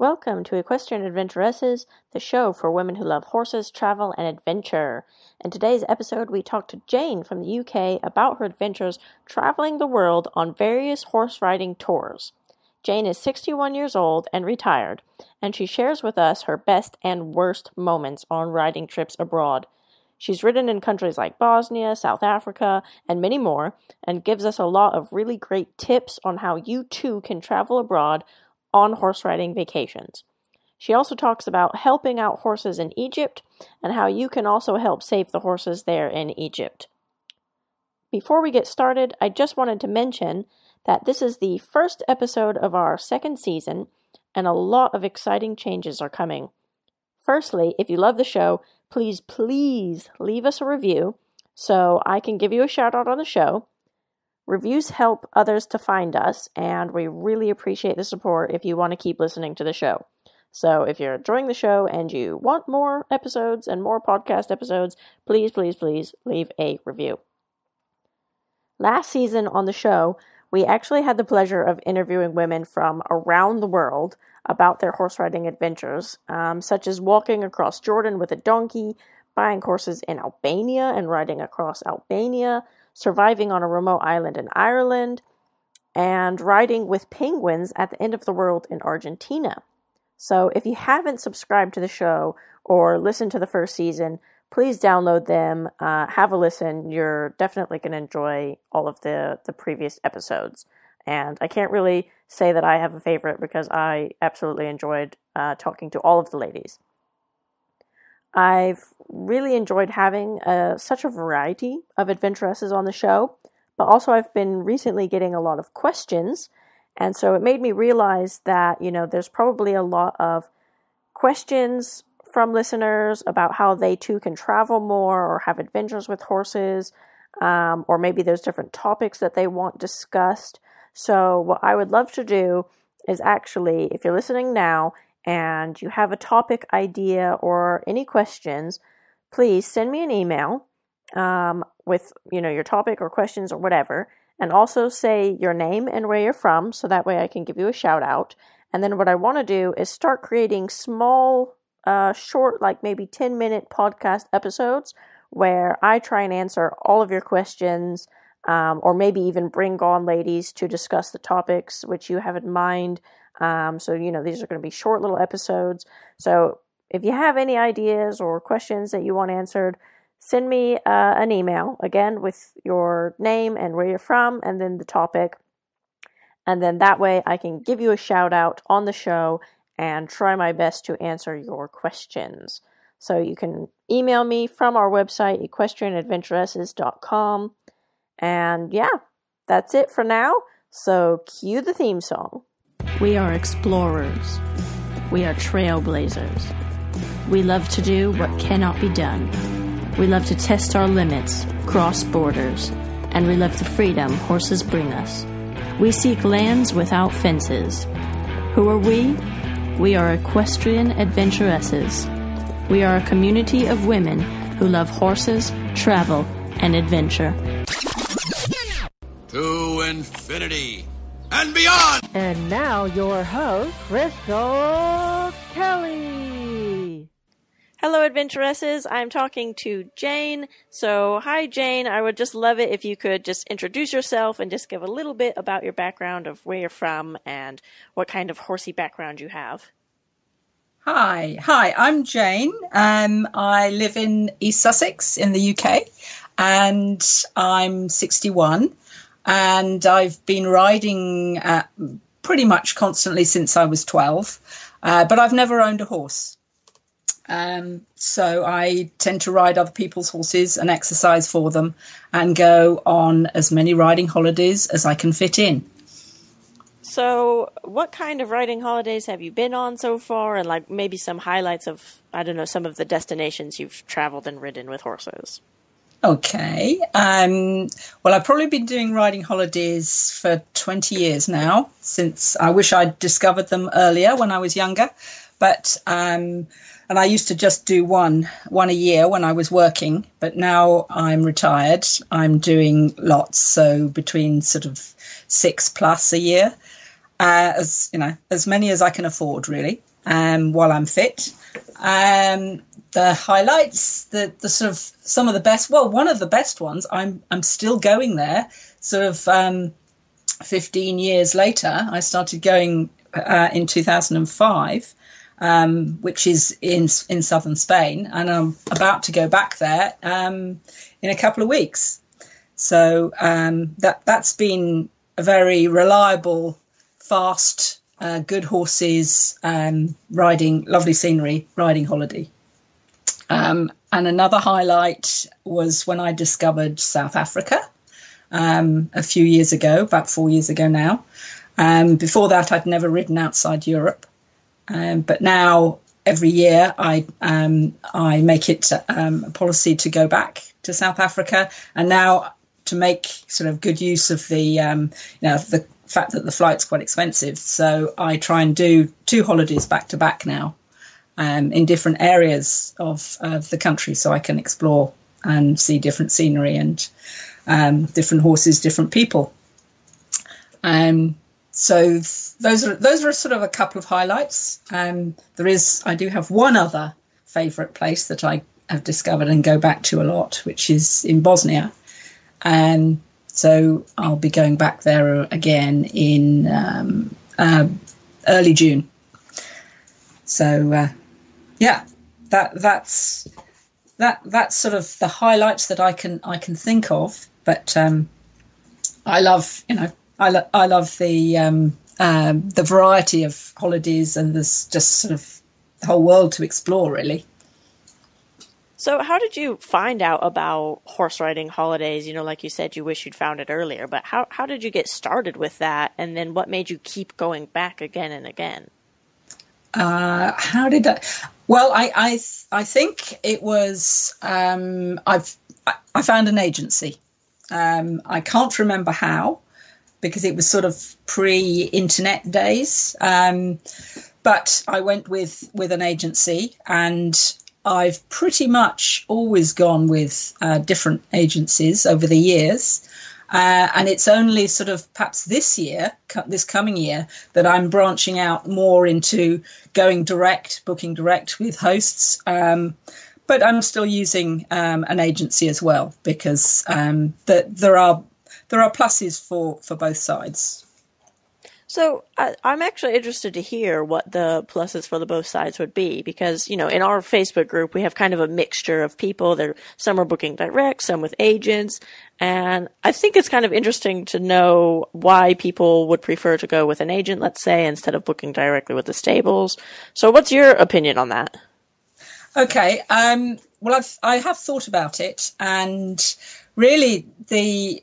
Welcome to Equestrian Adventuresses, the show for women who love horses, travel, and adventure. In today's episode, we talk to Jane from the UK about her adventures traveling the world on various horse riding tours. Jane is 61 years old and retired, and she shares with us her best and worst moments on riding trips abroad. She's ridden in countries like Bosnia, South Africa, and many more, and gives us a lot of really great tips on how you too can travel abroad on horse riding vacations. She also talks about helping out horses in Egypt and how you can also help save the horses there in Egypt. Before we get started, I just wanted to mention that this is the first episode of our second season, and a lot of exciting changes are coming. Firstly, if you love the show, please, please leave us a review so I can give you a shout out on the show. Reviews help others to find us, and we really appreciate the support if you want to keep listening to the show. So, if you're enjoying the show and you want more episodes and more podcast episodes, please, please, please leave a review. Last season on the show, we actually had the pleasure of interviewing women from around the world about their horse riding adventures, um, such as walking across Jordan with a donkey, buying horses in Albania and riding across Albania, surviving on a remote island in Ireland, and riding with penguins at the end of the world in Argentina. So if you haven't subscribed to the show or listened to the first season, please download them, uh, have a listen. You're definitely going to enjoy all of the, the previous episodes. And I can't really say that I have a favorite because I absolutely enjoyed uh, talking to all of the ladies. I've really enjoyed having uh, such a variety of adventuresses on the show, but also I've been recently getting a lot of questions, and so it made me realize that you know there's probably a lot of questions from listeners about how they too can travel more or have adventures with horses, um, or maybe there's different topics that they want discussed. So what I would love to do is actually, if you're listening now and you have a topic idea or any questions, please send me an email um, with you know your topic or questions or whatever, and also say your name and where you're from, so that way I can give you a shout out. And then what I want to do is start creating small, uh, short, like maybe ten minute podcast episodes where I try and answer all of your questions. Um, or maybe even bring on ladies to discuss the topics which you have in mind. Um, so, you know, these are going to be short little episodes. So, if you have any ideas or questions that you want answered, send me uh, an email again with your name and where you're from and then the topic. And then that way I can give you a shout out on the show and try my best to answer your questions. So you can email me from our website, equestrianadventuresses.com. And yeah, that's it for now. So cue the theme song. We are explorers. We are trailblazers. We love to do what cannot be done. We love to test our limits, cross borders, and we love the freedom horses bring us. We seek lands without fences. Who are we? We are equestrian adventuresses. We are a community of women who love horses, travel, and adventure. To infinity and beyond. And now your host, Krystal Kelly. Hello, adventuresses. I'm talking to Jane. So, hi, Jane. I would just love it if you could just introduce yourself and just give a little bit about your background of where you're from and what kind of horsey background you have. Hi, hi. I'm Jane. Um, I live in East Sussex in the UK, and I'm 61 and I've been riding uh, pretty much constantly since I was 12, uh, but I've never owned a horse. Um, so I tend to ride other people's horses and exercise for them and go on as many riding holidays as I can fit in. So, what kind of riding holidays have you been on so far? And, like, maybe some highlights of, I don't know, some of the destinations you've traveled and ridden with horses? Okay. Um, well, I've probably been doing riding holidays for 20 years now, since I wish I'd discovered them earlier when I was younger. But, um, and I used to just do one, one a year when I was working, but now I'm retired. I'm doing lots. So between sort of six plus a year, uh, as, you know, as many as I can afford really. Um, while I'm fit. Um, the highlights, the the sort of some of the best. Well, one of the best ones. I'm I'm still going there. Sort of um, 15 years later, I started going uh, in 2005. Um, which is in in southern Spain, and I'm about to go back there um, in a couple of weeks. So um, that that's been a very reliable, fast, uh, good horses, um, riding, lovely scenery, riding holiday. Um, and another highlight was when I discovered South Africa um, a few years ago, about four years ago now. Um, before that, I'd never ridden outside Europe, um, but now every year I um, I make it a policy to go back to South Africa, and now to make sort of good use of the um, you know the fact that the flight's quite expensive. So I try and do two holidays back to back now um, in different areas of, of the country, so I can explore and see different scenery and um, different horses, different people. Um, so those are those are sort of a couple of highlights. Um, there is I do have one other favourite place that I have discovered and go back to a lot, which is in Bosnia. Um, so I'll be going back there again in um, uh, early June. So uh, yeah, that that's that that's sort of the highlights that I can I can think of. But um, I love you know I, lo- I love the um, um, the variety of holidays and there's just sort of the whole world to explore really. So, how did you find out about horse riding holidays? You know, like you said, you wish you'd found it earlier, but how, how did you get started with that? And then what made you keep going back again and again? Uh, how did I? Well, I, I, I think it was, um, I've, I found an agency. Um, I can't remember how because it was sort of pre internet days. Um, but I went with, with an agency and I've pretty much always gone with uh, different agencies over the years. Uh, and it's only sort of perhaps this year, this coming year, that I'm branching out more into going direct, booking direct with hosts. Um, but I'm still using um, an agency as well because um, the, there are there are pluses for, for both sides. So I, am actually interested to hear what the pluses for the both sides would be because you know in our Facebook group we have kind of a mixture of people. There some are booking direct, some with agents, and I think it's kind of interesting to know why people would prefer to go with an agent, let's say, instead of booking directly with the stables. So what's your opinion on that? Okay, um, well I've I have thought about it, and really the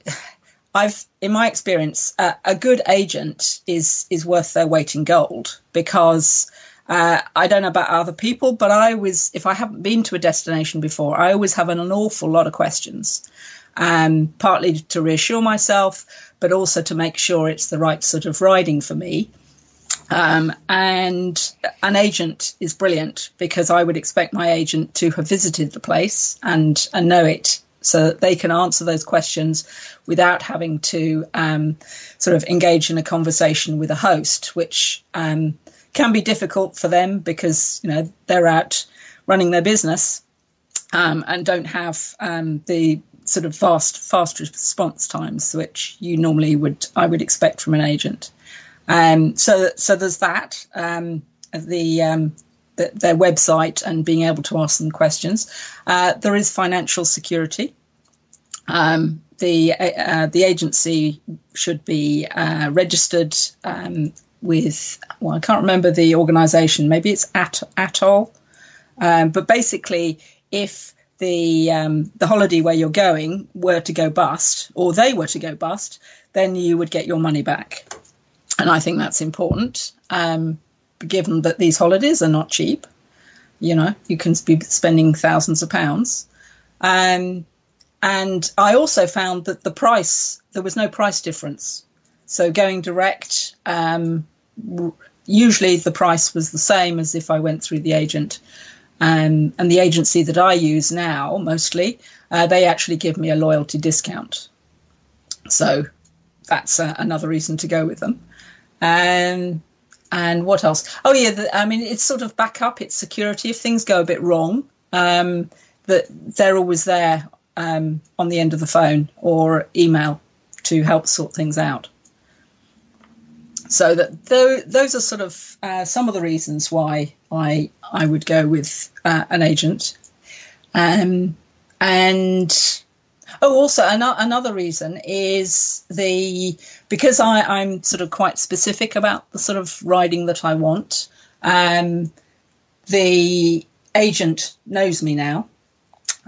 I've, in my experience, uh, a good agent is is worth their weight in gold because uh, I don't know about other people, but I always, if I haven't been to a destination before, I always have an, an awful lot of questions. Um, partly to reassure myself, but also to make sure it's the right sort of riding for me. Um, and an agent is brilliant because I would expect my agent to have visited the place and, and know it so that they can answer those questions without having to um, sort of engage in a conversation with a host, which um, can be difficult for them because you know they're out running their business um, and don't have um, the sort of fast fast response times which you normally would I would expect from an agent. Um, so so there's that. Um, the the, their website and being able to ask them questions. Uh, there is financial security. Um, the uh, the agency should be uh, registered um, with well, I can't remember the organisation. Maybe it's At- ATOL, um, but basically, if the um, the holiday where you're going were to go bust, or they were to go bust, then you would get your money back, and I think that's important. Um, given that these holidays are not cheap. You know, you can be spending thousands of pounds. Um, and I also found that the price, there was no price difference. So going direct, um, usually the price was the same as if I went through the agent. Um, and the agency that I use now, mostly, uh, they actually give me a loyalty discount. So that's uh, another reason to go with them. Um, and what else? Oh yeah, the, I mean it's sort of backup, it's security. If things go a bit wrong, um, that they're always there um, on the end of the phone or email to help sort things out. So that th- those are sort of uh, some of the reasons why I I would go with uh, an agent. Um, and oh, also an- another reason is the because I, I'm sort of quite specific about the sort of riding that I want. Um, the agent knows me now,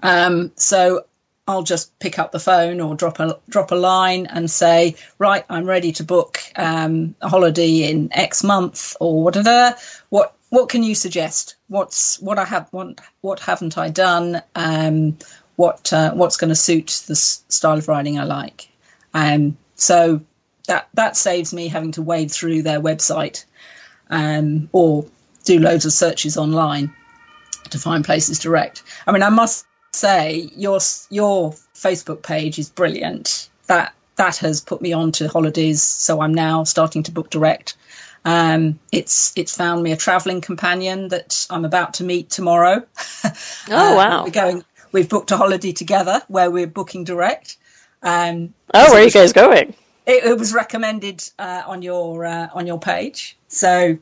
um, so I'll just pick up the phone or drop a drop a line and say, right, I'm ready to book um, a holiday in X month or whatever. What what can you suggest? What's what I have what what haven't I done? Um, what uh, what's going to suit the s- style of riding I like? Um, so that that saves me having to wade through their website um, or do loads of searches online to find places direct. I mean, I must say your your Facebook page is brilliant. That that has put me on to holidays, so I'm now starting to book direct. Um, it's it's found me a travelling companion that I'm about to meet tomorrow. Oh, Uh, wow. We're going. We've booked a holiday together where we're booking direct. Um, Oh, where are you guys going? it, it was recommended uh, on your uh, on your page, so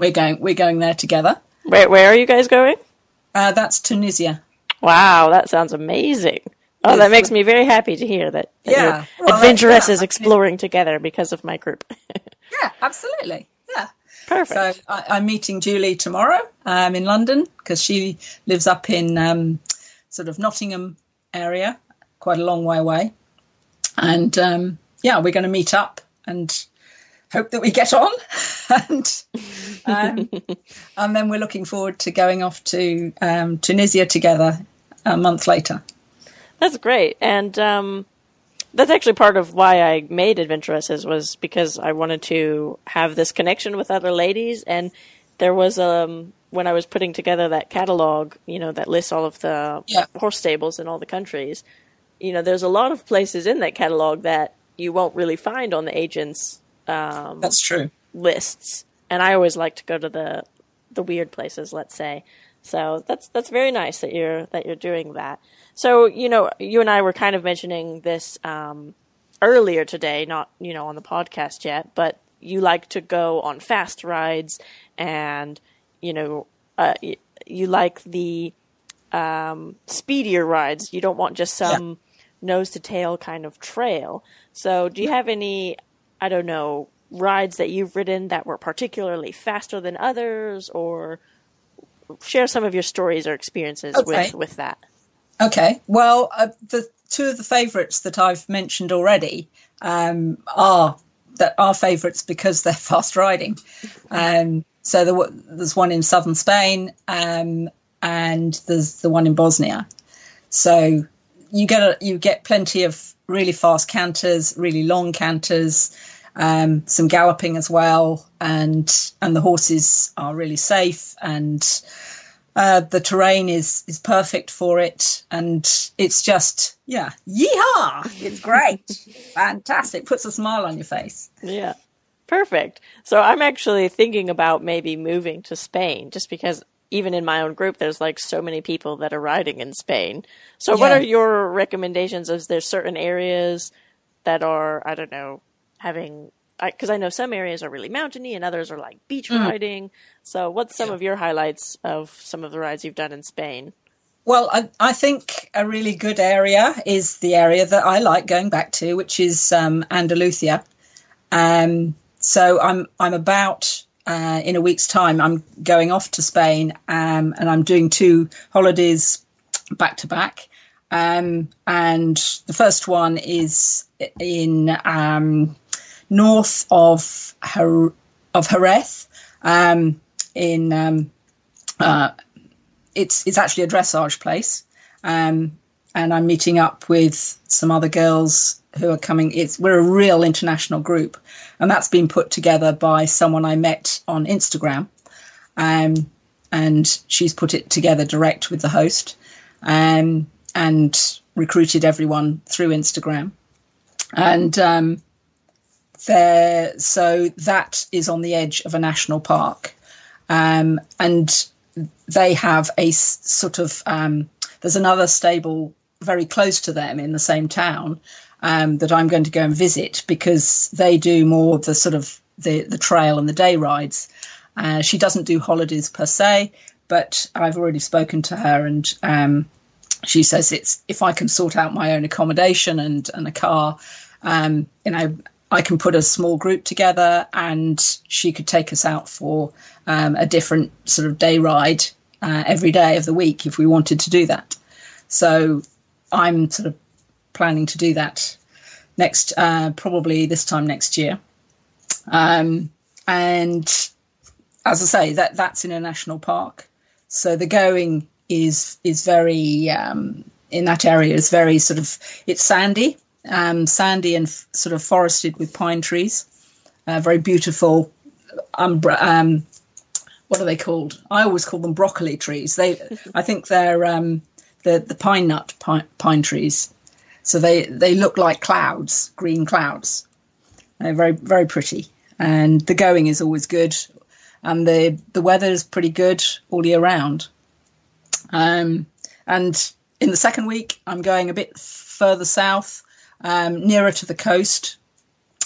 we're going we're going there together. Where Where are you guys going? Uh, that's Tunisia. Wow, that sounds amazing. Oh, that makes me very happy to hear that, that Yeah. Well, adventuresses yeah. exploring together because of my group. Yeah, absolutely. Yeah. Perfect. So I, I'm meeting Julie tomorrow um, in London because she lives up in um, sort of Nottingham area, quite a long way away. And um, yeah, we're going to meet up and hope that we get on. and um, and then we're looking forward to going off to um, Tunisia together a month later. That's great. And um, that's actually part of why I made Adventuresses was because I wanted to have this connection with other ladies. And there was um when I was putting together that catalog, you know, that lists all of the Yeah. horse stables in all the countries. You know, there's a lot of places in that catalog that you won't really find on the agents um, That's true. lists. And I always like to go to the the weird places, let's say. So that's that's very nice that you're that you're doing that. So you know, you and I were kind of mentioning this um, earlier today, not you know on the podcast yet, but you like to go on fast rides, and you know, uh, y- you like the um, speedier rides. You don't want just some nose to tail kind of trail. So, do you have any, I don't know, rides that you've ridden that were particularly faster than others, or share some of your stories or experiences Okay. with with that? Okay. Well, uh, the two of the favourites that I've mentioned already um, are that are favourites because they're fast riding. Um, so there, there's one in southern Spain, um, and there's the one in Bosnia. So you get a, you get plenty of really fast canters, really long canters, um, some galloping as well, and and the horses are really safe and uh, the terrain is is perfect for it, and it's just yeah, yeehaw! It's great, fantastic, puts a smile on your face. Yeah. Perfect. So I'm actually thinking about maybe moving to Spain just because even in my own group there's like so many people that are riding in Spain. So what are your recommendations? Is there certain areas that are I don't know having because I, know some areas are really mountainy and others are like beach riding. So what's some of your highlights of some of the rides you've done in Spain? Well, I, I think a really good area is the area that I like going back to, which is um, Andalusia. Um, so I'm I'm about uh, in a week's time. I'm going off to Spain, um, and I'm doing two holidays back to back. Um, and the first one is in um, north of Jer- of Jerez, um, in um, uh, it's it's actually a dressage place, um, and I'm meeting up with some other girls who are coming. It's we're a real international group, and that's been put together by someone I met on Instagram, um, and she's put it together direct with the host, um, and recruited everyone through Instagram, and um, there, so that is on the edge of a national park, um, and they have a sort of um, there's another stable very close to them in the same town um, that I'm going to go and visit because they do more of the sort of the the trail and the day rides. Uh, she doesn't do holidays per se, but I've already spoken to her and. Um, she says it's if I can sort out my own accommodation and, and a car, um, you know, I can put a small group together and she could take us out for um, a different sort of day ride uh, every day of the week if we wanted to do that. So I'm sort of planning to do that next, uh, probably this time next year. Um, and as I say, that that's in a national park. So the going is is very um, in that area is very sort of it's sandy, um, sandy and f- sort of forested with pine trees. Uh, very beautiful. Umbra- um, what are they called? I always call them broccoli trees. They, I think they're um, the the pine nut pine, pine trees. So they they look like clouds, green clouds. They're very very pretty, and the going is always good, and the the weather is pretty good all year round. Um, and in the second week, I'm going a bit further south, um, nearer to the coast,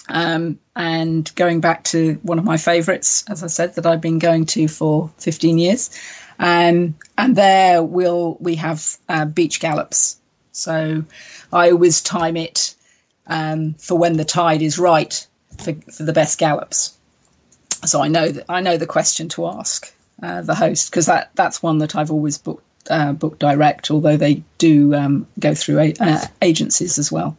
um, and going back to one of my favourites, as I said, that I've been going to for 15 years. Um, and there we'll we have uh, beach gallops. So I always time it um, for when the tide is right for, for the best gallops. So I know that I know the question to ask uh, the host because that that's one that I've always booked uh, booked direct, although they do um, go through a, uh, agencies as well.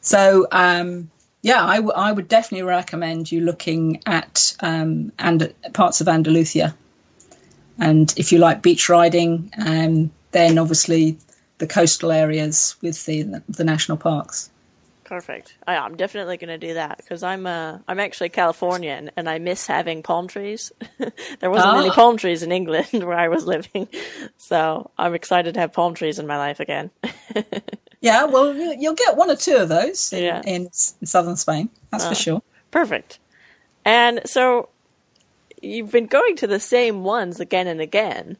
So um, yeah, I, w- I would definitely recommend you looking at um, and parts of Andalusia. And if you like beach riding, um, then obviously the coastal areas with the the national parks. Perfect. I, I'm definitely going to do that because I'm uh, I'm actually Californian and I miss having palm trees. there wasn't any Ah. palm trees in England where I was living, so I'm excited to have palm trees in my life again. Yeah, well, you- you'll get one or two of those in, Yeah. in, in southern Spain. That's for sure. Perfect. And so you've been going to the same ones again and again,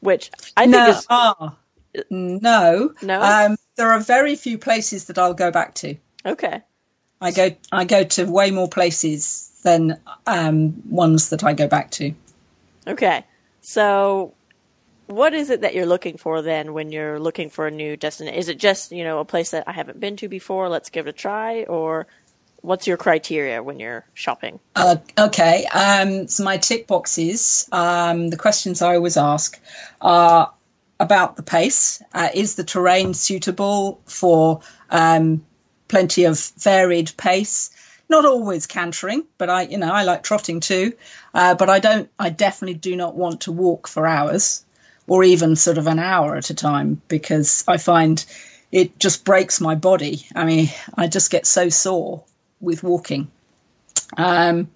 which I think No, is ah, no, No? Um, there are very few places that I'll go back to. Okay. I go, I go to way more places than um, ones that I go back to. Okay. So what is it that you're looking for then when you're looking for a new destination? Is it just, you know, a place that I haven't been to before, let's give it a try or what's your criteria when you're shopping? Uh, okay, um, so my tick boxes, um, the questions I always ask are about the pace. Uh, is the terrain suitable for um, plenty of varied pace? Not always cantering, but I, you know, I like trotting too. Uh, but I don't, I definitely do not want to walk for hours or even sort of an hour at a time because I find it just breaks my body. I mean, I just get so sore with walking. Um,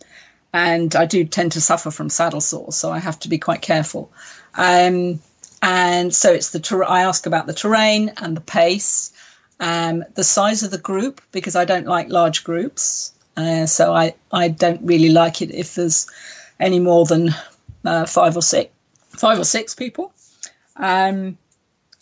and I do tend to suffer from saddle sores, so I have to be quite careful. Um, and so it's the ter- I ask about the terrain and the pace, um, the size of the group because I don't like large groups. Uh, so I, I don't really like it if there's any more than uh, five or six five or six people. Um,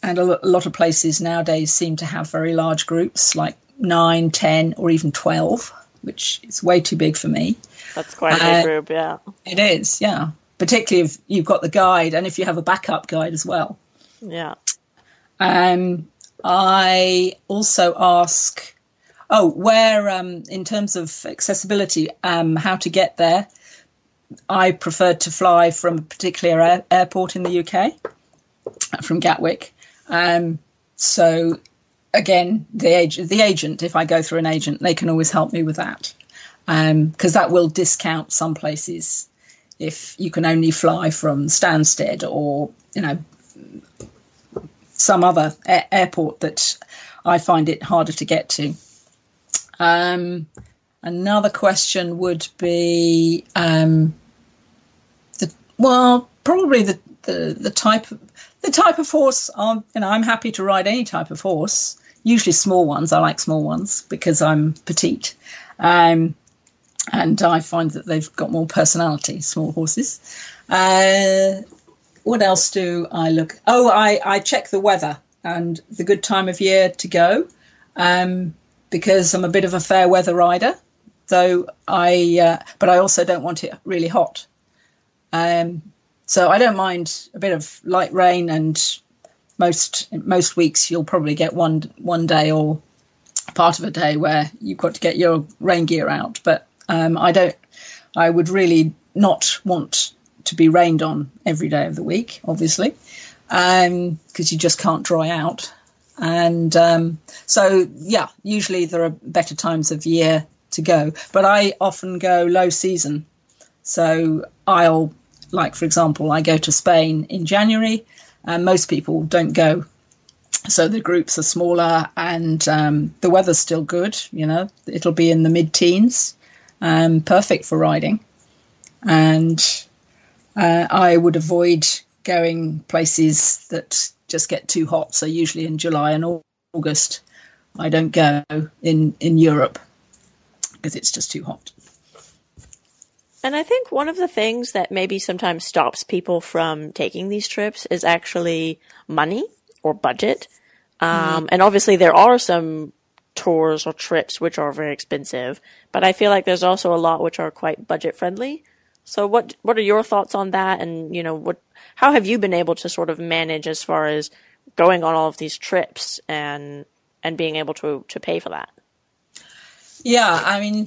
and a, a lot of places nowadays seem to have very large groups, like nine, ten, or even twelve, which is way too big for me. That's quite a Uh, big group, yeah. It is, yeah. Particularly if you've got the guide and if you have a backup guide as well. Yeah. Um, I also ask, oh, where um, in terms of accessibility, um, how to get there. I prefer to fly from a particular air- airport in the UK, from Gatwick. Um, so again, the the agent, if I go through an agent, they can always help me with that because that will discount some places if you can only fly from Stansted or you know some other a- airport that I find it harder to get to. Um, another question would be um, the well, probably the, the the type of the type of horse. Um, you know, I'm happy to ride any type of horse. Usually small ones. I like small ones because I'm petite. Um, and I find that they've got more personality. Small horses. Uh, what else do I look? Oh, I I check the weather and the good time of year to go, um, because I'm a bit of a fair weather rider. So I, uh, but I also don't want it really hot. Um, so I don't mind a bit of light rain, and most most weeks you'll probably get one one day or part of a day where you've got to get your rain gear out. But um, I don't. I would really not want to be rained on every day of the week, obviously, because um, you just can't dry out. And um, so, yeah, usually there are better times of year to go, but I often go low season. So I'll, like, for example, I go to Spain in January, and most people don't go. So the groups are smaller and um, the weather's still good, you know, it'll be in the mid teens, um, perfect for riding. And uh, I would avoid going places that just get too hot. So usually in July and August, I don't go in in Europe because it's just too hot. And I think one of the things that maybe sometimes stops people from taking these trips is actually money or budget. Um, mm. And obviously, there are some tours or trips which are very expensive, but I feel like there's also a lot which are quite budget friendly. So what what are your thoughts on that? And you know, what how have you been able to sort of manage as far as going on all of these trips and and being able to to pay for that? Yeah, I mean,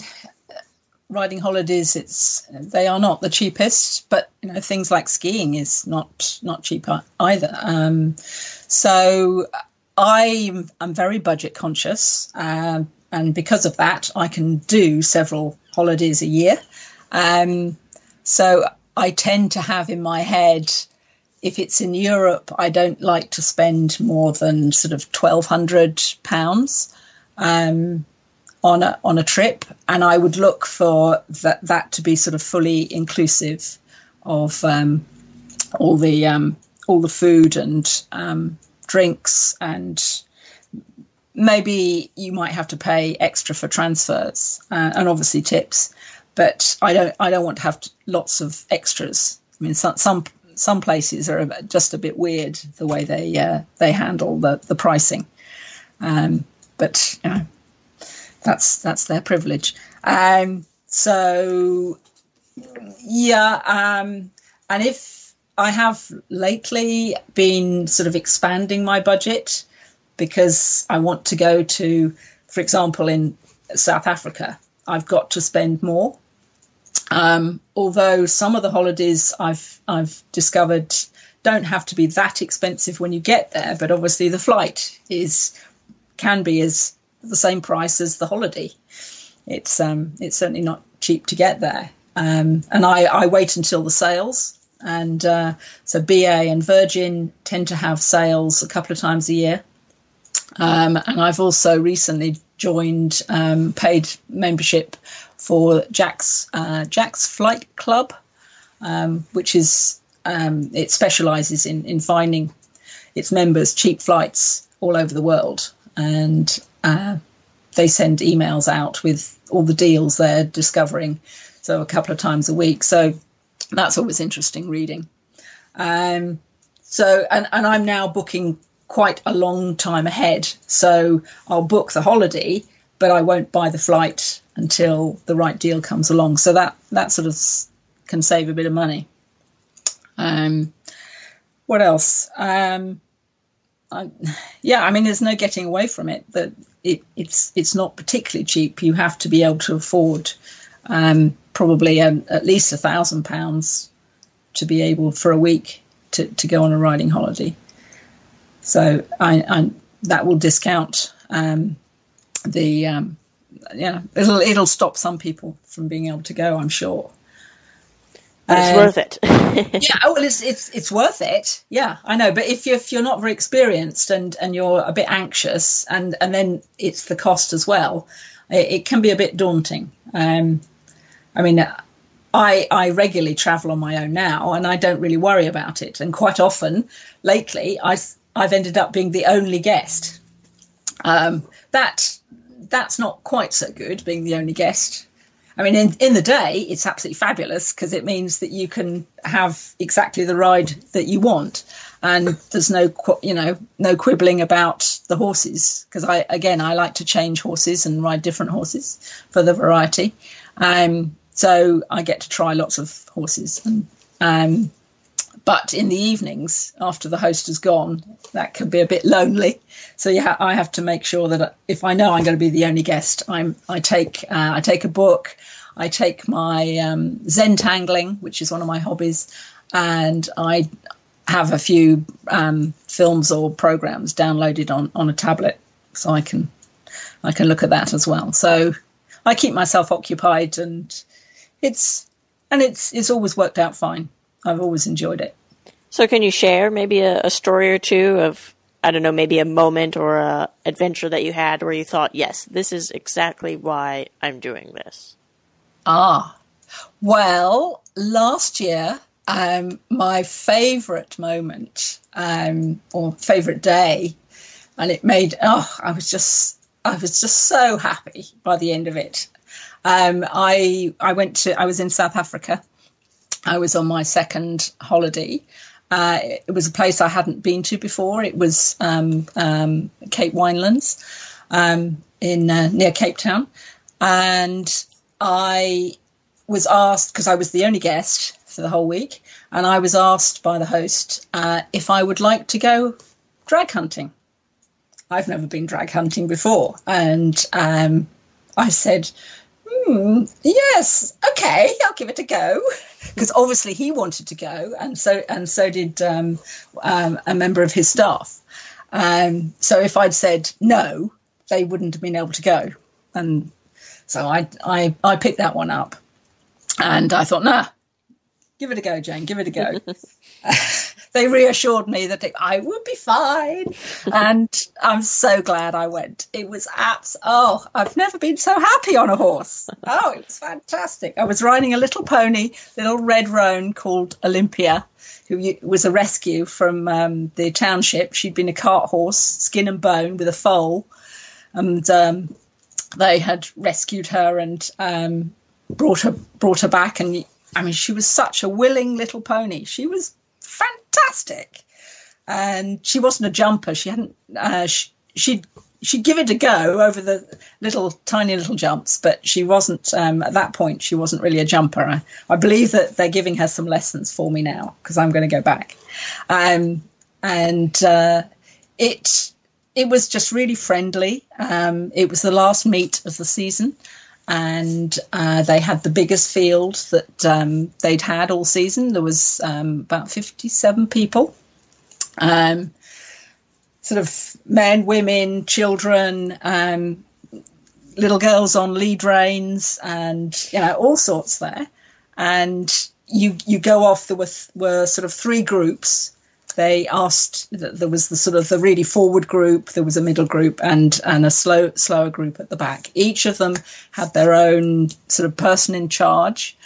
riding holidays it's they are not the cheapest, but you know things like skiing is not not cheap either. Um, so I am very budget conscious, uh, and because of that, I can do several holidays a year. Um, so I tend to have in my head, if it's in Europe, I don't like to spend more than sort of twelve hundred pounds um, on a on a trip, and I would look for that that to be sort of fully inclusive of um, all the um, all the food and um, drinks. And maybe you might have to pay extra for transfers uh, and obviously tips but I don't I don't want to have lots of extras. I mean, some some some places are just a bit weird the way they uh, they handle the the pricing, um, but you know, that's that's their privilege. Um, so yeah, um, and if I have lately been sort of expanding my budget because I want to go to, for example, in South Africa, I've got to spend more. Um, although some of the holidays I've I've discovered don't have to be that expensive when you get there, but obviously the flight is can be as the same price as the holiday. It's um, it's certainly not cheap to get there, um, and I, I wait until the sales. And uh, so BA and Virgin tend to have sales a couple of times a year. Um, and I've also recently joined um, paid membership for Jack's uh, Jack's Flight Club, um, which is um, it specialises in in finding its members cheap flights all over the world, and uh, they send emails out with all the deals they're discovering, so a couple of times a week. So that's always interesting reading. Um, so and and I'm now booking quite a long time ahead. So I'll book the holiday, but I won't buy the flight until the right deal comes along. So that that sort of can save a bit of money. Um, what else? Um, I, yeah, I mean, there's no getting away from it. That it, it's it's not particularly cheap. You have to be able to afford um, probably a, at least a thousand pounds to be able for a week to, to go on a riding holiday. So I, I that will discount um, the um, yeah it'll it'll stop some people from being able to go. I'm sure. it's um, worth it. yeah, oh, well, it's it's it's worth it. Yeah, I know. But if you if you're not very experienced and and you're a bit anxious, and and then it's the cost as well, it, it can be a bit daunting. Um, I mean, I I regularly travel on my own now, and I don't really worry about it. And quite often, lately, I I've ended up being the only guest. Um, that that's not quite so good, being the only guest. I mean, in, in the day, it's absolutely fabulous because it means that you can have exactly the ride that you want, and there's no, you know, no quibbling about the horses. Because I, again, I like to change horses and ride different horses for the variety. Um, so I get to try lots of horses, and um, but in the evenings after the host has gone, that can be a bit lonely. So yeah, I have to make sure that if I know I'm going to be the only guest, I'm I take uh, I take a book, I take my um, Zentangling, which is one of my hobbies, and I have a few um, films or programs downloaded on on a tablet, so I can I can look at that as well. So I keep myself occupied, and it's and it's it's always worked out fine. I've always enjoyed it. So, can you share maybe a, a story or two of I don't know, maybe a moment or a adventure that you had where you thought, yes, this is exactly why I'm doing this? Ah, well, last year, um, my favourite moment um, or favourite day, and it made oh, I was just I was just so happy by the end of it. Um, I I went to I was in South Africa I was on my second holiday. Uh, it was a place I hadn't been to before. It was um, um, Cape Winelands um, in uh, near Cape Town, and I was asked because I was the only guest for the whole week, and I was asked by the host uh, if I would like to go drag hunting. I've never been drag hunting before, and um, I said, hmm, yes, okay, I'll give it a go. Because obviously he wanted to go, and so and so did um, um, a member of his staff. Um, so if I'd said no, they wouldn't have been able to go. And so I I I picked that one up, and I thought, nah, give it a go, Jane, give it a go. they reassured me that I would be fine. and I'm so glad I went. It was abs. Oh, I've never been so happy on a horse. Oh, it was fantastic. I was riding a little pony, little red roan called Olympia, who was a rescue from um, the township. She'd been a cart horse, skin and bone, with a foal. And um, they had rescued her and um, brought her brought her back and I mean, she was such a willing little pony. She was fantastic. And she wasn't a jumper. She hadn't, uh, she, she'd, she'd give it a go over the little, tiny little jumps, but she wasn't, um, at that point, she wasn't really a jumper. I, I believe that they're giving her some lessons for me now because I'm going to go back. Um, and, uh, it, it was just really friendly. Um, it was the last meet of the season and uh, they had the biggest field that um, they'd had all season. There was um, about 57 people, um, sort of men, women, children, um, little girls on lead reins, and you know all sorts there. And you you go off. There were were sort of three groups they asked there was the sort of the really forward group there was a middle group and and a slow slower group at the back. Each of them had their own sort of person in charge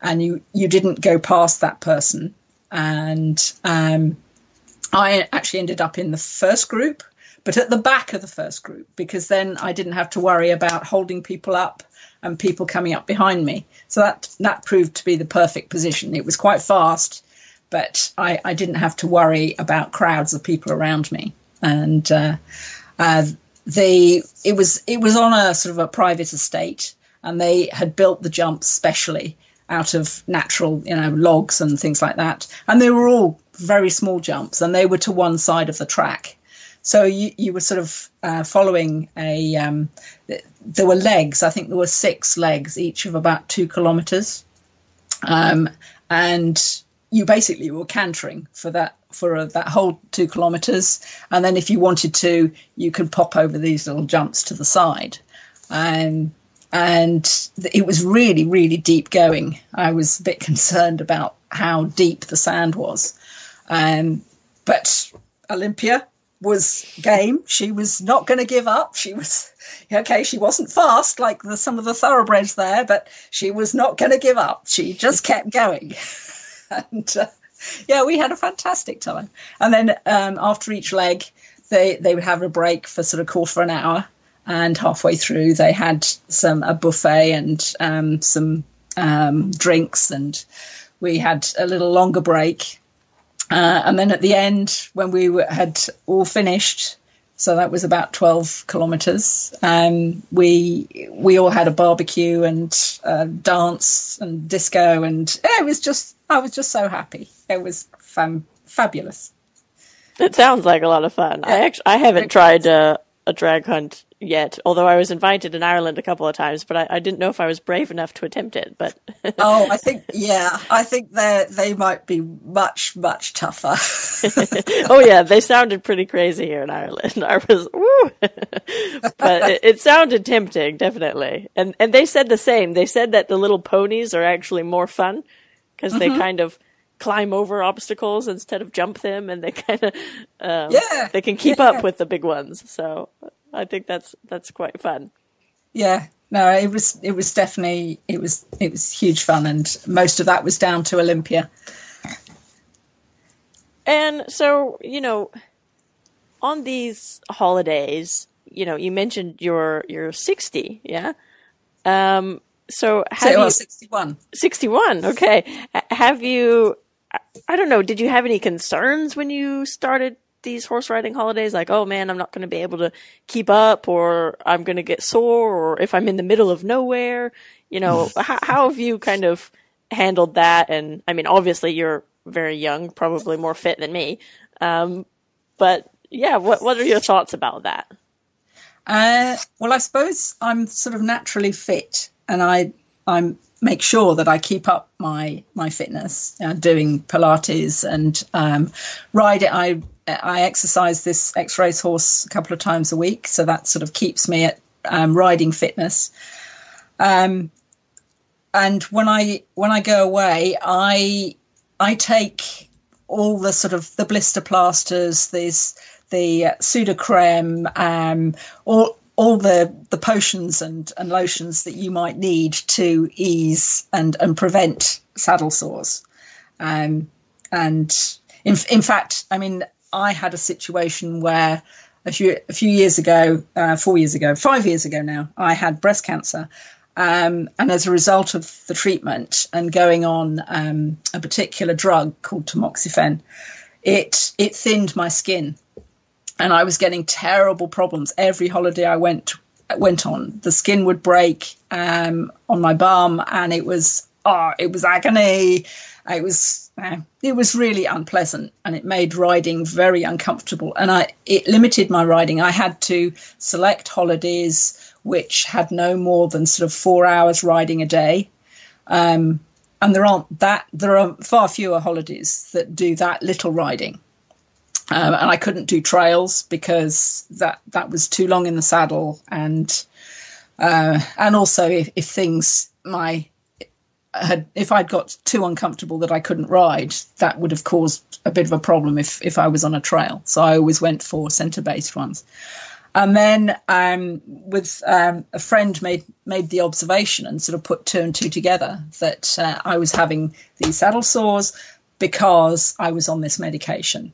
and you you didn't go past that person. And um, i actually ended up in the first group but at the back of the first group because then i didn't have to worry about holding people up and people coming up behind me. So that that proved to be the perfect position. It was quite fast but I, I didn't have to worry about crowds of people around me. And uh, uh, it was it was on a sort of a private estate, and they had built the jumps specially out of natural, you know, logs and things like that. And they were all very small jumps, and they were to one side of the track. So you, you were sort of uh, following a. Um, there were legs. I think there were six legs, each of about two kilometres, um, and you basically were cantering for that for a, that whole two kilometers. And then if you wanted to you could pop over these little jumps to the side. Um, and it was really really deep going. I was a bit concerned about how deep the sand was. Um, but olympia was game. She was not going to give up. She was okay she wasn't fast like the, some of the thoroughbreds there but she was not going to give up. She just kept going and uh, yeah, we had a fantastic time. And then um, after each leg, they they would have a break for sort of quarter of an hour, and halfway through they had some a buffet and um, some um, drinks, and we had a little longer break. Uh, and then at the end, when we were, had all finished, so that was about 12 kilometers. Um, we we all had a barbecue and uh, dance and disco, and it was just I was just so happy. It was fam- fabulous. It sounds like a lot of fun. I actually I haven't tried a, a drag hunt yet, although I was invited in Ireland a couple of times, but I, I didn't know if I was brave enough to attempt it. But oh, I think yeah, I think they they might be much much tougher. oh yeah, they sounded pretty crazy here in Ireland. I was woo, but it, it sounded tempting, definitely. And and they said the same. They said that the little ponies are actually more fun because mm-hmm. they kind of climb over obstacles instead of jump them, and they kind of um, yeah they can keep yeah. up with the big ones. So I think that's that's quite fun. Yeah, no, it was it was definitely it was it was huge fun, and most of that was down to Olympia. And so you know, on these holidays, you know, you mentioned you're you're sixty, yeah. Um, so have so, you, 61. 61, okay. Have you, I don't know, did you have any concerns when you started these horse riding holidays like oh man i'm not going to be able to keep up or i'm going to get sore or if i'm in the middle of nowhere you know how, how have you kind of handled that and i mean obviously you're very young probably more fit than me um, but yeah what what are your thoughts about that uh, well i suppose i'm sort of naturally fit and i i'm make sure that I keep up my my fitness, uh, doing Pilates and um, ride it. I I exercise this X race horse a couple of times a week, so that sort of keeps me at um, riding fitness. Um, and when I when I go away, I I take all the sort of the blister plasters, these the uh, Sudocrem, um, all all the, the potions and, and lotions that you might need to ease and, and prevent saddle sores. Um, and in, in fact, I mean, I had a situation where a few, a few years ago, uh, four years ago, five years ago now, I had breast cancer. Um, and as a result of the treatment and going on um, a particular drug called tamoxifen, it it thinned my skin and I was getting terrible problems every holiday I went went on. The skin would break um, on my bum, and it was oh, it was agony. It was uh, it was really unpleasant, and it made riding very uncomfortable. And I it limited my riding. I had to select holidays which had no more than sort of four hours riding a day. Um, and there aren't that there are far fewer holidays that do that little riding. Um, and I couldn't do trails because that that was too long in the saddle, and uh, and also if, if things my had if I'd got too uncomfortable that I couldn't ride, that would have caused a bit of a problem if if I was on a trail. So I always went for centre based ones. And then um, with um, a friend made made the observation and sort of put two and two together that uh, I was having these saddle sores because I was on this medication.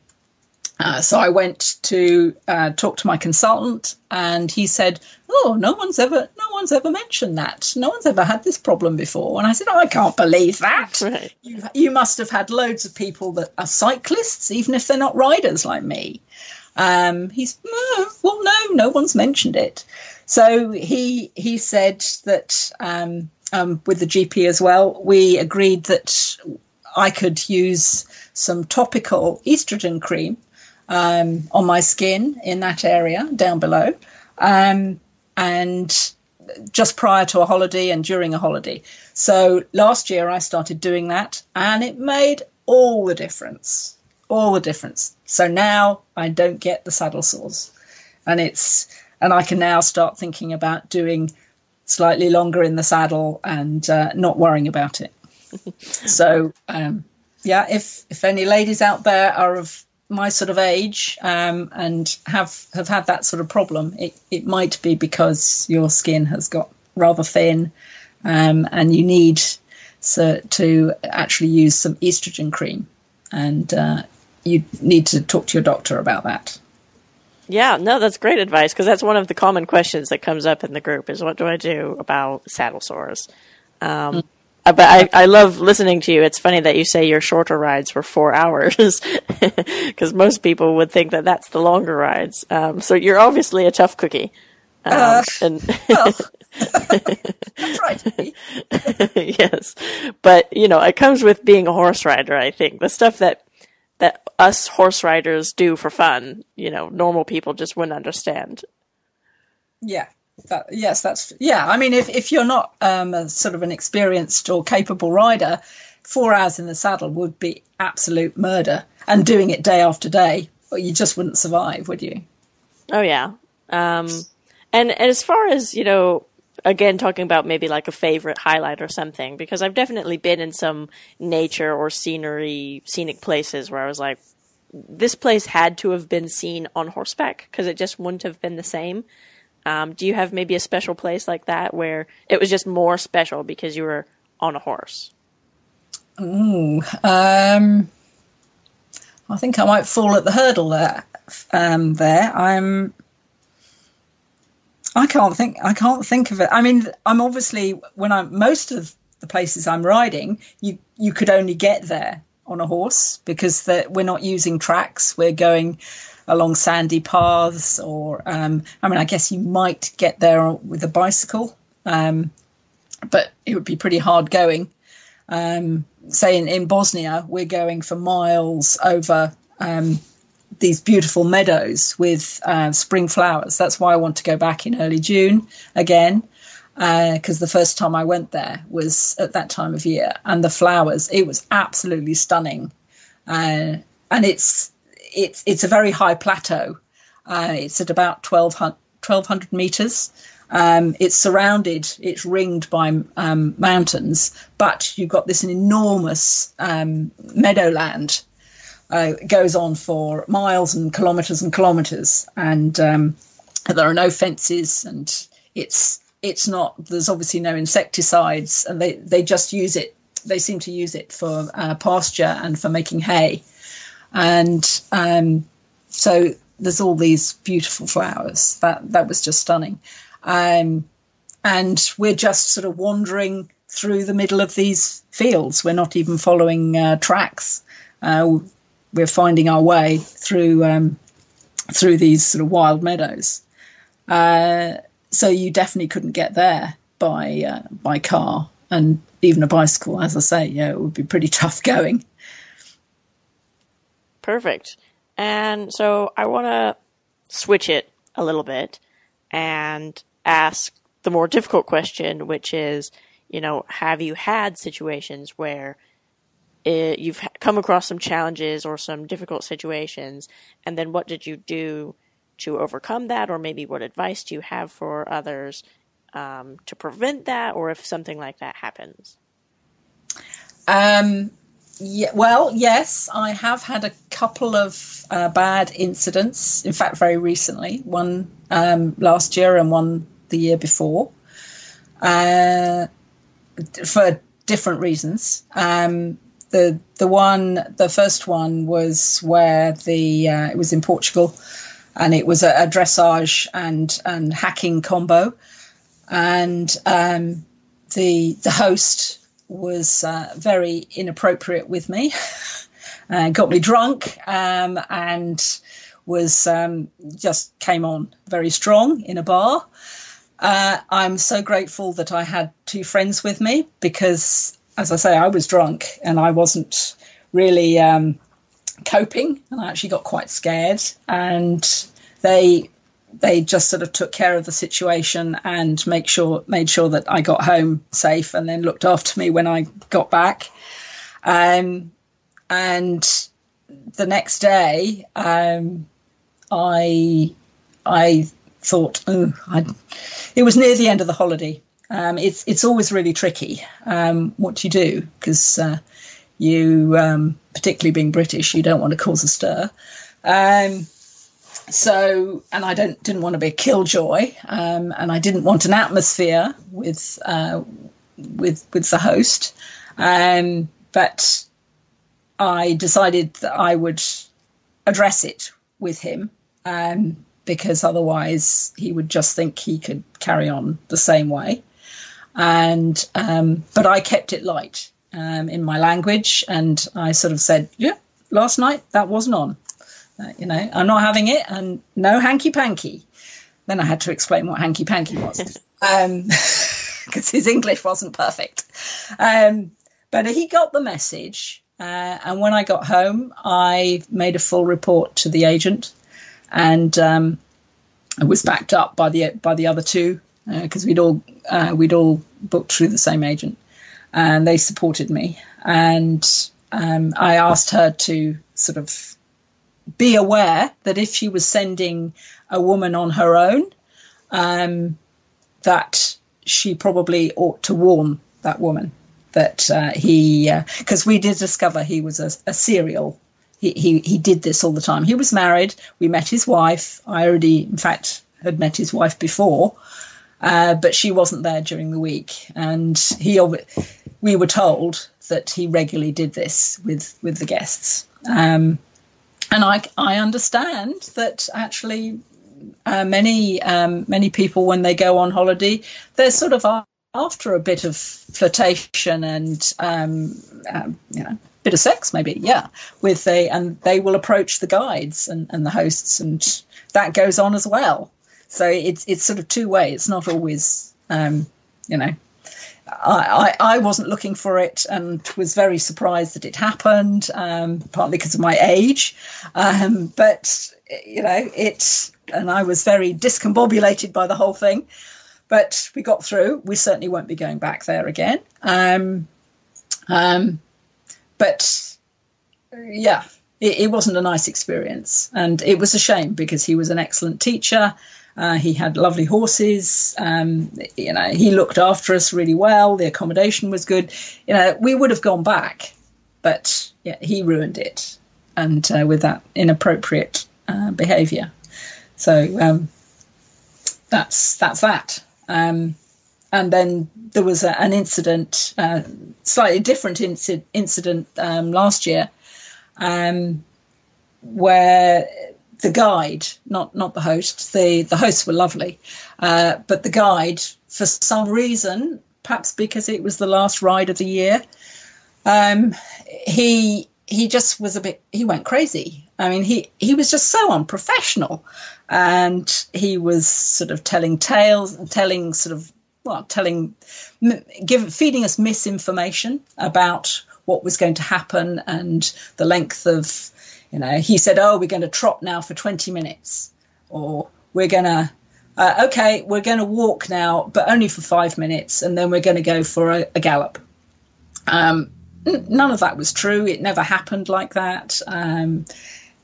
Uh, so I went to uh, talk to my consultant, and he said, "Oh, no one's ever, no one's ever mentioned that. No one's ever had this problem before." And I said, "Oh, I can't believe that. Right. You, you must have had loads of people that are cyclists, even if they're not riders like me." Um, he's well, no, no one's mentioned it. So he he said that um, um, with the GP as well, we agreed that I could use some topical estrogen cream um, on my skin in that area down below. Um, and just prior to a holiday and during a holiday. So last year I started doing that and it made all the difference. All the difference. So now I don't get the saddle sores. And it's and I can now start thinking about doing slightly longer in the saddle and uh, not worrying about it. so um, yeah, if if any ladies out there are of my sort of age um, and have have had that sort of problem, it, it might be because your skin has got rather thin um, and you need so, to actually use some estrogen cream. And uh, you need to talk to your doctor about that. Yeah, no, that's great advice because that's one of the common questions that comes up in the group is what do I do about saddle sores? Um, uh, but I, I love listening to you. It's funny that you say your shorter rides were four hours because most people would think that that's the longer rides. Um, so you're obviously a tough cookie. Um, Uh, and Well, that's right. yes, but you know, it comes with being a horse rider. I think the stuff that that us horse riders do for fun, you know, normal people just wouldn't understand. Yeah. That, yes, that's yeah. I mean, if if you're not um, a sort of an experienced or capable rider, four hours in the saddle would be absolute murder. And doing it day after day, you just wouldn't survive, would you? Oh yeah. Um, and, and as far as, you know, again, talking about maybe like a favorite highlight or something, because I've definitely been in some nature or scenery, scenic places where I was like, this place had to have been seen on horseback because it just wouldn't have been the same. Um, do you have maybe a special place like that where it was just more special because you were on a horse? Ooh, um, I think I might fall at the hurdle there. Um, there, I'm. I can't think. I can't think of it. I mean, I'm obviously when I'm most of the places I'm riding, you you could only get there on a horse because the, we're not using tracks. We're going along sandy paths, or um, I mean, I guess you might get there with a bicycle, um, but it would be pretty hard going. Um, say in, in Bosnia, we're going for miles over um, these beautiful meadows with uh, spring flowers. That's why I want to go back in early June again, because uh, the first time I went there was at that time of year, and the flowers. It was absolutely stunning, uh, and it's it's it's a very high plateau. Uh, it's at about 1200, 1200 meters. Um, it's surrounded, it's ringed by um, mountains, but you've got this enormous um, meadowland. Uh, it goes on for miles and kilometers and kilometers, and um, there are no fences, and it's it's not. There's obviously no insecticides, and they they just use it. They seem to use it for uh, pasture and for making hay, and um, so there's all these beautiful flowers. That that was just stunning. Um, and we're just sort of wandering through the middle of these fields. We're not even following uh, tracks. Uh, we're finding our way through um, through these sort of wild meadows. Uh, so you definitely couldn't get there by uh, by car and even a bicycle. As I say, yeah, it would be pretty tough going. Perfect. And so I want to switch it a little bit and ask the more difficult question, which is, you know, have you had situations where it, you've come across some challenges or some difficult situations, and then what did you do to overcome that, or maybe what advice do you have for others um, to prevent that, or if something like that happens? Um, yeah, well, yes, I have had a couple of uh, bad incidents. In fact, very recently, one um, last year and one the year before, uh, for different reasons. Um, the the one, the first one was where the uh, it was in Portugal, and it was a, a dressage and and hacking combo, and um, the the host was uh, very inappropriate with me, uh, got me drunk, um, and was um, just came on very strong in a bar. Uh, I'm so grateful that I had two friends with me because, as I say, I was drunk and I wasn't really um, coping, and I actually got quite scared. And they they just sort of took care of the situation and make sure made sure that I got home safe and then looked after me when I got back. Um, and the next day, um, I I thought, oh, I, it was near the end of the holiday. Um, it's it's always really tricky um, what you do because uh, you, um, particularly being British, you don't want to cause a stir. Um, so, and I don't didn't want to be a killjoy, um, and I didn't want an atmosphere with uh, with with the host. Um, but I decided that I would address it with him. Um, because otherwise he would just think he could carry on the same way. And um, but I kept it light um, in my language, and I sort of said, "Yeah, last night that wasn't on. Uh, you know, I'm not having it, and no hanky panky." Then I had to explain what hanky panky was because his English wasn't perfect. Um, but he got the message, uh, and when I got home, I made a full report to the agent, and um, it was backed up by the by the other two because uh, we'd all uh, we'd all booked through the same agent, and they supported me. And um, I asked her to sort of be aware that if she was sending a woman on her own, um, that she probably ought to warn that woman that uh, he because uh, we did discover he was a, a serial he, he he did this all the time. He was married we met his wife i already in fact had met his wife before uh, but she wasn't there during the week. And he we were told that he regularly did this with with the guests. Um, and I, I understand that actually uh, many um, many people when they go on holiday, they're sort of after a bit of flirtation and um, um, you know bit of sex maybe yeah with the and they will approach the guides and, and the hosts and that goes on as well. So it's it's sort of two way it's not always um, you know I, I, wasn't looking for it and was very surprised that it happened, um, partly because of my age. Um, but, you know, it's, and I was very discombobulated by the whole thing. But we got through. We certainly won't be going back there again. Um, um but yeah, it, it wasn't a nice experience. And it was a shame because he was an excellent teacher uh, he had lovely horses. Um, you know, he looked after us really well. The accommodation was good. You know, we would have gone back, but yeah, he ruined it, and uh, with that inappropriate uh, behaviour. So um, that's that's that. Um, and then there was a, an incident, uh, slightly different inci- incident um, last year, um, where the guide, not not the host. The the hosts were lovely, uh, but the guide, for some reason, perhaps because it was the last ride of the year, um, he he just was a bit. He went crazy. I mean, he he was just so unprofessional, and he was sort of telling tales, telling sort of well, telling, give, feeding us misinformation about what was going to happen and the length of you know, he said, "Oh, we're going to trot now for 20 minutes," or "We're going to." Uh, okay, we're going to walk now, but only for five minutes, and then we're going to go for a, a gallop. Um, none of that was true. It never happened like that. Um,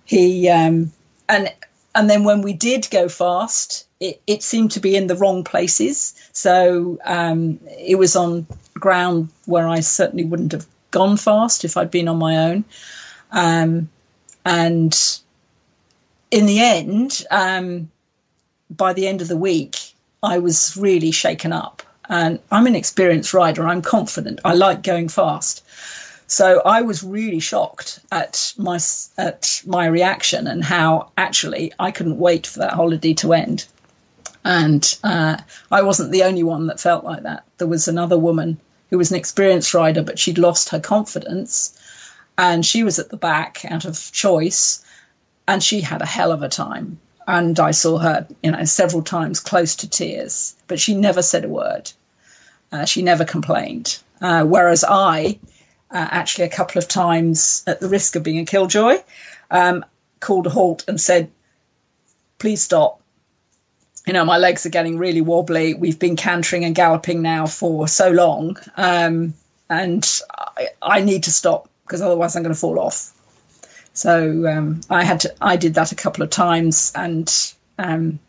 he um, and and then when we did go fast, it, it seemed to be in the wrong places. So um, it was on ground where I certainly wouldn't have gone fast if I'd been on my own. And in the end, um, by the end of the week, I was really shaken up. And I'm an experienced rider. I'm confident. I like going fast. So I was really shocked at my at my reaction and how actually I couldn't wait for that holiday to end. And uh, I wasn't the only one that felt like that. There was another woman who was an experienced rider, but she'd lost her confidence and she was at the back out of choice, and she had a hell of a time. And I saw her, you know, several times close to tears, but she never said a word. Uh, she never complained. Uh, whereas I, uh, actually, a couple of times, at the risk of being a killjoy, um, called a halt and said, "Please stop." You know, my legs are getting really wobbly. We've been cantering and galloping now for so long, um, and I, I need to stop because otherwise I'm going to fall off. So um, I had to. I did that a couple of times, and um,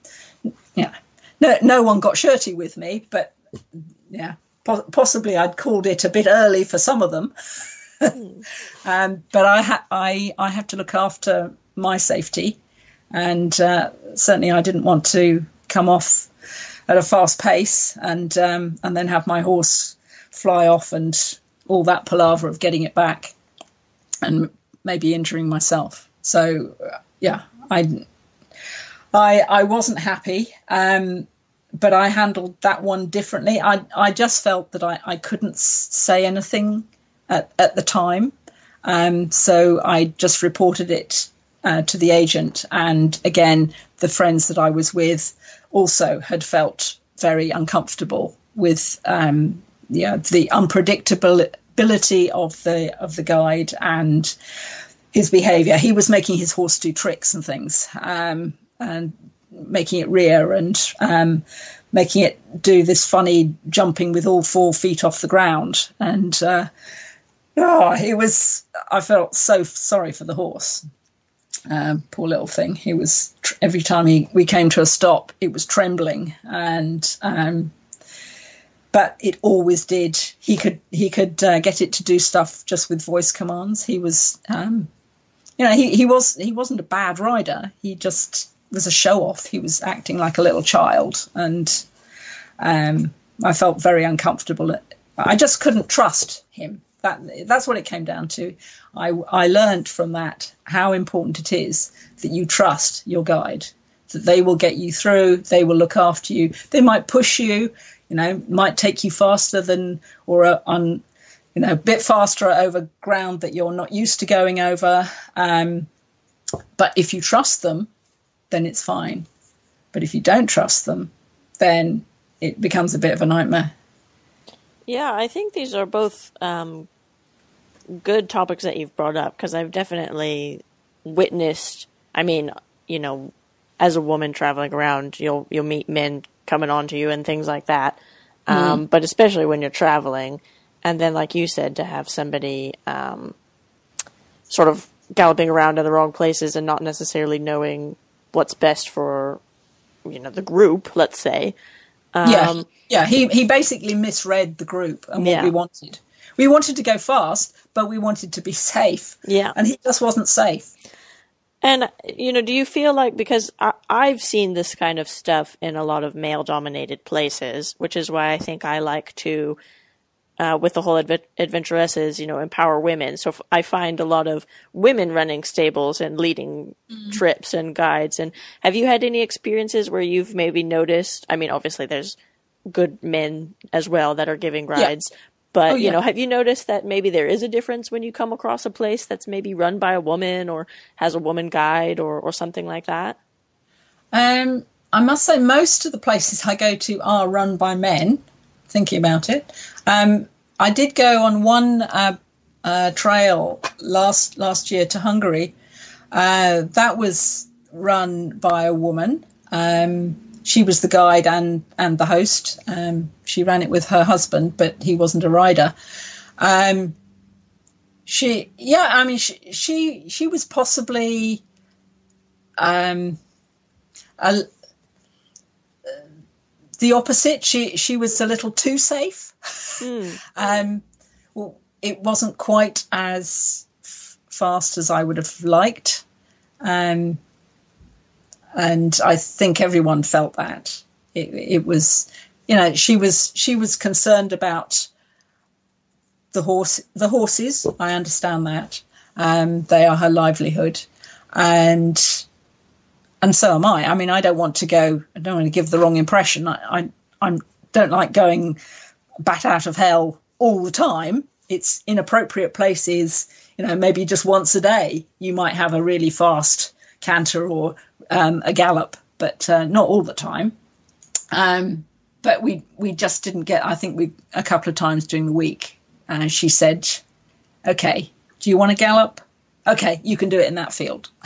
yeah, no, no one got shirty with me, but yeah, po- possibly I'd called it a bit early for some of them. um, but I ha- I I have to look after my safety, and uh, certainly I didn't want to come off at a fast pace and um, and then have my horse fly off and all that palaver of getting it back and maybe injuring myself. So yeah, I I I wasn't happy. Um, but I handled that one differently. I I just felt that I, I couldn't say anything at, at the time. Um, so I just reported it uh, to the agent. And again, the friends that I was with also had felt very uncomfortable with um, yeah, the unpredictability of the of the guide and his behaviour. He was making his horse do tricks and things, um, and making it rear and um, making it do this funny jumping with all four feet off the ground. And uh, oh, he was. I felt so sorry for the horse. Um, poor little thing. He was every time he we came to a stop, it was trembling, and um, but it always did. He could he could uh, get it to do stuff just with voice commands. He was, um, you know, he, he was he wasn't a bad rider. He just was a show off. He was acting like a little child, and um, I felt very uncomfortable. I just couldn't trust him. That that's what it came down to. I I learned from that how important it is that you trust your guide. That they will get you through. They will look after you. They might push you. You know, might take you faster than or uh, on you know a bit faster over ground that you're not used to going over. Um, but if you trust them, then it's fine. But if you don't trust them, then it becomes a bit of a nightmare. Yeah, I think these are both um, good topics that you've brought up because I've definitely witnessed. I mean, you know, as a woman traveling around, you'll you'll meet men coming on to you and things like that. Mm. Um, but especially when you're traveling, and then like you said, to have somebody um, sort of galloping around in the wrong places and not necessarily knowing what's best for you know the group let's say. Um, yeah yeah he he basically misread the group and what yeah. we wanted. We wanted to go fast but we wanted to be safe. Yeah. And he just wasn't safe and you know do you feel like because I, i've seen this kind of stuff in a lot of male dominated places which is why i think i like to uh, with the whole adv- adventuresses, you know, empower women. So f- I find a lot of women running stables and leading mm. trips and guides. And have you had any experiences where you've maybe noticed? I mean, obviously there's good men as well that are giving rides. Yeah. But, oh, yeah. you know, have you noticed that maybe there is a difference when you come across a place that's maybe run by a woman or has a woman guide or, or something like that? Um, I must say, most of the places I go to are run by men, thinking about it. Um, I did go on one uh, uh, trail last last year to Hungary. Uh, that was run by a woman. Um, she was the guide and and the host. Um, she ran it with her husband, but he wasn't a rider. Um, she, yeah, I mean, she she, she was possibly um, a, the opposite. She she was a little too safe. Mm. um, well, it wasn't quite as f- fast as I would have liked. Um, and I think everyone felt that. It, it was, you know, she was she was concerned about the horse the horses. I understand that. Um, they are her livelihood, and and so am I. I mean, I don't want to go. I don't want to give the wrong impression. I I, I don't like going bat out of hell all the time. It's inappropriate places, you know, maybe just once a day you might have a really fast canter or um, a gallop, but uh, not all the time. Um, but we we just didn't get. I think we a couple of times during the week, uh, she said, "Okay, do you want to gallop? Okay, you can do it in that field."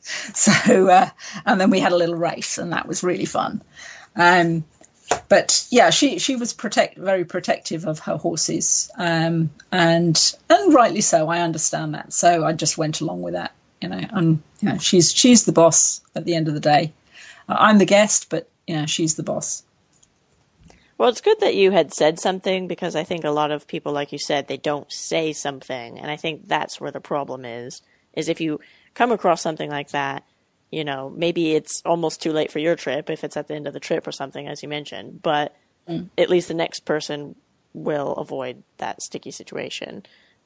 so, uh, and then we had a little race, and that was really fun. Um, but yeah, she she was protect very protective of her horses, um, and and rightly so. I understand that. So I just went along with that. You know, and you know, she's she's the boss at the end of the day. Uh, I'm the guest, but you know, she's the boss. Well, it's good that you had said something because I think a lot of people, like you said, they don't say something, and I think that's where the problem is. Is if you come across something like that you know, maybe it's almost too late for your trip if it's at the end of the trip or something, as you mentioned, but mm. at least the next person will avoid that sticky situation.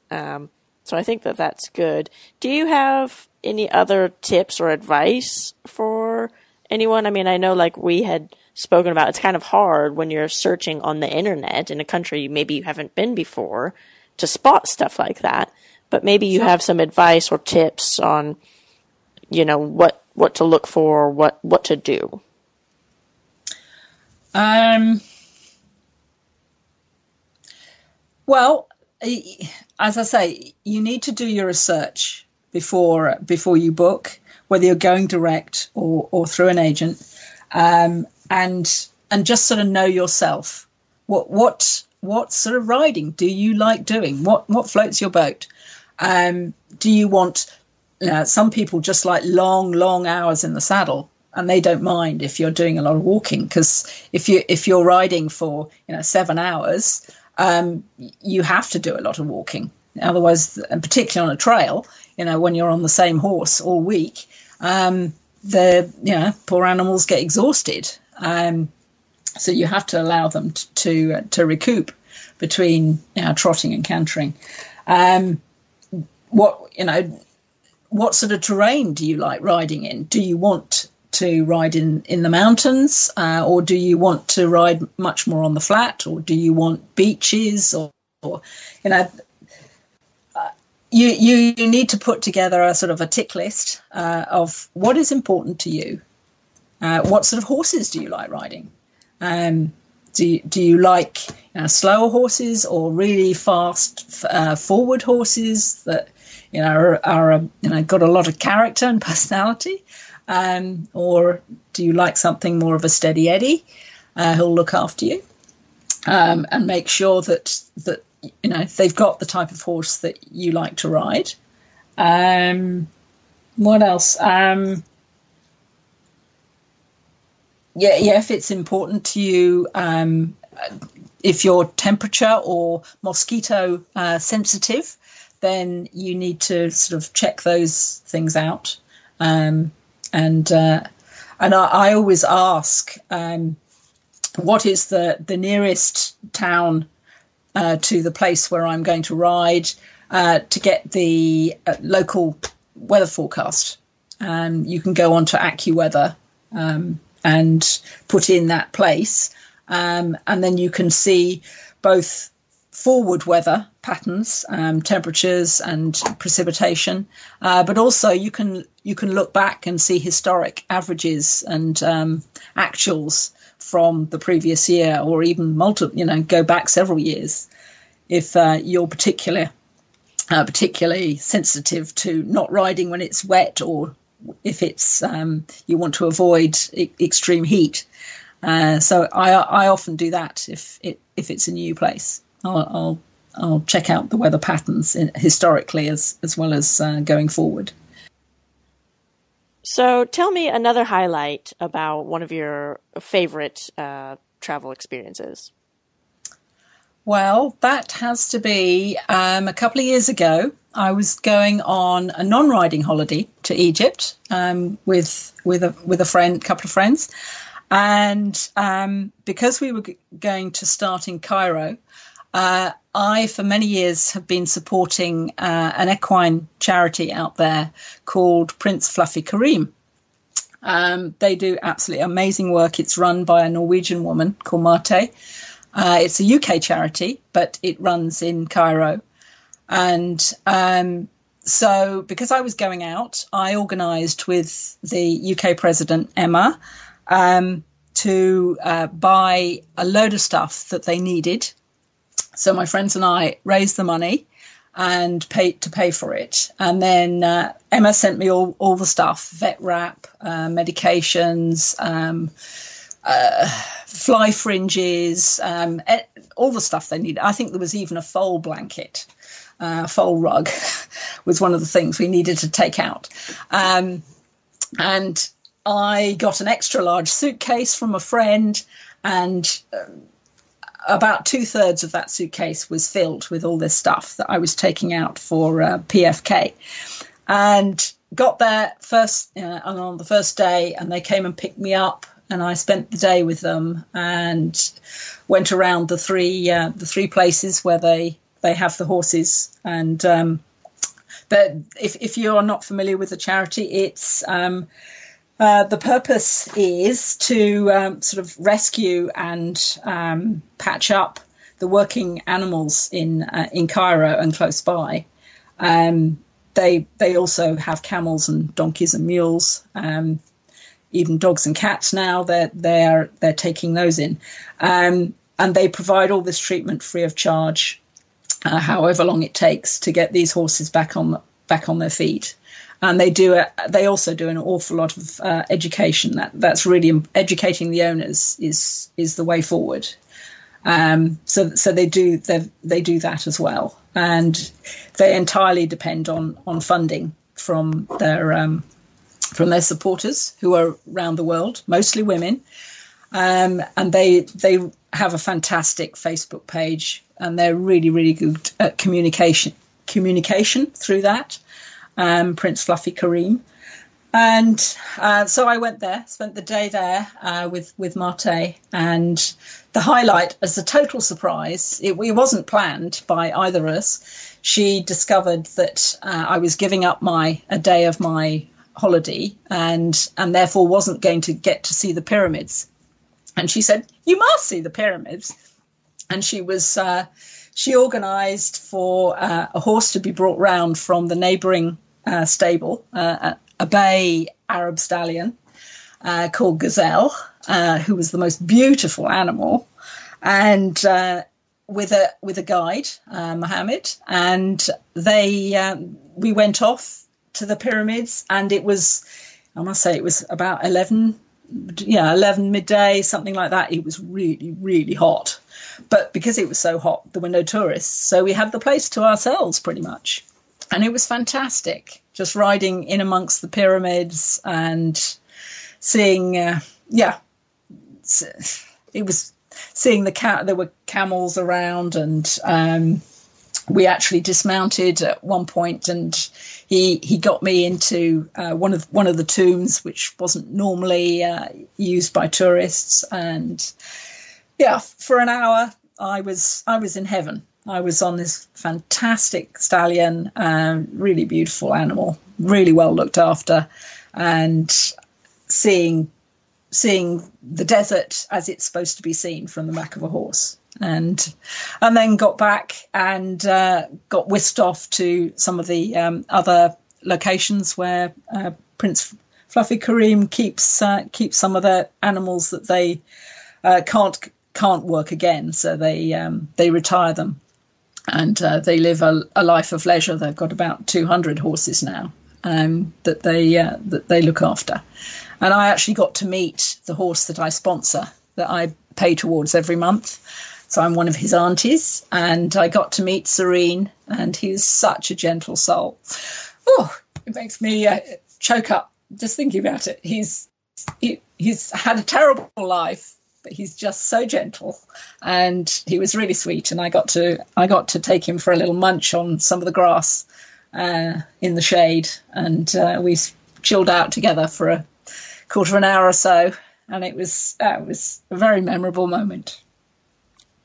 Um, so I think that that's good. Do you have any other tips or advice for anyone? I mean, I know like we had spoken about, it's kind of hard when you're searching on the internet in a country maybe you haven't been before to spot stuff like that. But maybe you have some advice or tips on, you know, what what to look for, what what to do. Um. Well, as I say, you need to do your research before before you book, whether you're going direct or or through an agent, um, and and just sort of know yourself. What what what sort of riding do you like doing? What what floats your boat? Um, do you want? You know, some people just like long, long hours in the saddle, and they don't mind if you're doing a lot of walking because if you if you're riding for you know seven hours, um, you have to do a lot of walking. Otherwise, and particularly on a trail, you know, when you're on the same horse all week, um, the you know poor animals get exhausted. Um, so you have to allow them to to, uh, to recoup between you know, trotting and cantering. Um, what you know, what sort of terrain do you like riding in? Do you want to ride in in the mountains, uh, or do you want to ride much more on the flat, or do you want beaches, or, or you know? Uh, you, you, you need to put together a sort of a tick list uh, of what is important to you. Uh, what sort of horses do you like riding? Um, do you, do you like you know, slower horses or really fast uh, forward horses that you know are, are you know got a lot of character and personality? Um, or do you like something more of a steady Eddie uh, who'll look after you um, and make sure that that you know they've got the type of horse that you like to ride? Um, what else? Um, yeah, yeah. If it's important to you, um, if you're temperature or mosquito uh, sensitive, then you need to sort of check those things out. Um, and uh, and I, I, always ask, um, what is the the nearest town uh, to the place where I'm going to ride uh, to get the uh, local weather forecast. Um, you can go on to AccuWeather um, and put in that place, um, and then you can see both forward weather patterns, um, temperatures and precipitation, uh, but also you can you can look back and see historic averages and um, actuals from the previous year, or even multi, you know, go back several years if uh, you're particular uh, particularly sensitive to not riding when it's wet, or if it's um, you want to avoid e- extreme heat. Uh, so I, I often do that if it, if it's a new place. I'll, I'll, I'll check out the weather patterns in, historically as as well as uh, going forward. So tell me another highlight about one of your favorite uh, travel experiences. Well, that has to be um, a couple of years ago. I was going on a non-riding holiday to Egypt um, with with a with a friend, couple of friends, and um, because we were g- going to start in Cairo, uh, I, for many years, have been supporting uh, an equine charity out there called Prince Fluffy Kareem. Um, they do absolutely amazing work. It's run by a Norwegian woman called Marte. Uh, it's a UK charity, but it runs in Cairo. And um, so, because I was going out, I organised with the UK president, Emma, um, to uh, buy a load of stuff that they needed so my friends and I raised the money and paid to pay for it. And then uh, Emma sent me all, all the stuff vet wrap, uh, medications, um, uh, fly fringes, um, all the stuff they needed. I think there was even a fold blanket, uh, fold rug was one of the things we needed to take out. Um, and I got an extra large suitcase from a friend and um, about two thirds of that suitcase was filled with all this stuff that I was taking out for uh, PFK. And got there first uh, on the first day, and they came and picked me up, and I spent the day with them and went around the three uh, the three places where they they have the horses. And um, but if if you are not familiar with the charity, it's um, Uh, the purpose is to um, sort of rescue and um, patch up the working animals in uh, in Cairo and close by. Um, they they also have camels and donkeys and mules, um, even dogs and cats. Now they're they're they're taking those in, um, and they provide all this treatment free of charge, uh, however long it takes to get these horses back on back on their feet and they do it. They also do an awful lot of uh, education. That that's really educating the owners is is the way forward. Um, so so they do they they do that as well, and they entirely depend on on funding from their um, from their supporters who are around the world, mostly women, um, and they they have a fantastic Facebook page, and they're really really good at communication communication through that um, Prince Fluffy Kareem. And uh, so I went there, spent the day there uh, with with Marte, and the highlight, as a total surprise, it, it wasn't planned by either of us. She discovered that uh, I was giving up my a day of my holiday, and and therefore wasn't going to get to see the pyramids. And she said, "You must see the pyramids." And she was uh, she organised for uh, a horse to be brought round from the neighbouring uh, stable, uh, a bay Arab stallion uh, called Gazelle, uh, who was the most beautiful animal, and uh, with a with a guide, Mohammed, and they um, we went off to the pyramids, and it was, I must say, it was about eleven yeah, 11 midday, something like that. It was really, really hot. But because it was so hot, there were no tourists. So we had the place to ourselves pretty much and it was fantastic just riding in amongst the pyramids and seeing uh, yeah it was seeing the cat there were camels around and um, we actually dismounted at one point and he he got me into uh, one of one of the tombs which wasn't normally uh, used by tourists. And yeah for an hour I was I was in heaven I was on this fantastic stallion, um, really beautiful animal, really well looked after, and seeing seeing the desert as it's supposed to be seen from the back of a horse. And and then got back and uh, got whisked off to some of the um, other locations where uh, Prince Fluffy Kareem keeps uh, keeps some of the animals that they uh, can't can't work again, so they um, they retire them and uh, they live a, a, life of leisure. They've got about 200 horses now um, that they uh, that they look after, and I actually got to meet the horse that I sponsor, that I pay towards every month. So I'm one of his aunties, and I got to meet Serene, and he's such a gentle soul. Oh, it makes me uh, choke up just thinking about it. He's he, he's had a terrible life but he's just so gentle. And he was really sweet and i got to i got to take him for a little munch on some of the grass uh, in the shade. And uh, we chilled out together for a quarter of an hour or so. And it was uh, it was a very memorable moment.